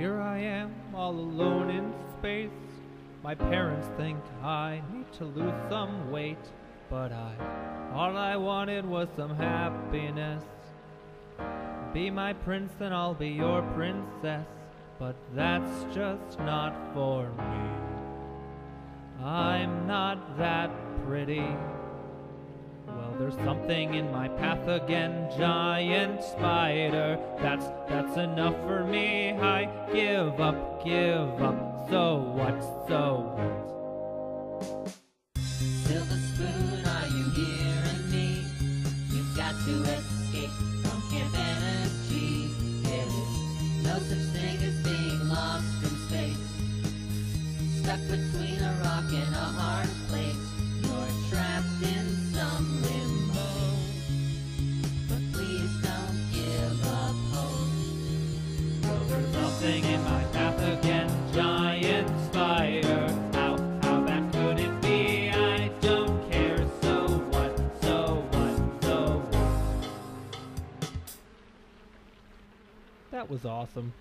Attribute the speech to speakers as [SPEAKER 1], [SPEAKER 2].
[SPEAKER 1] Here I am, all alone in space. My parents think I need to lose some weight, but I, all I wanted was some happiness. Be my prince and I'll be your princess, but that's just not for me. I'm not that pretty. There's something in my path again, giant spider. That's that's enough for me. I give up, give up. So what? So what?
[SPEAKER 2] Silver spoon, are you hearing me? You've got to escape from camp energy. There is no such thing as being lost in space. Between
[SPEAKER 1] my path again, giant spider. How how bad could it be? I don't care. So what? So what? So what? That was awesome.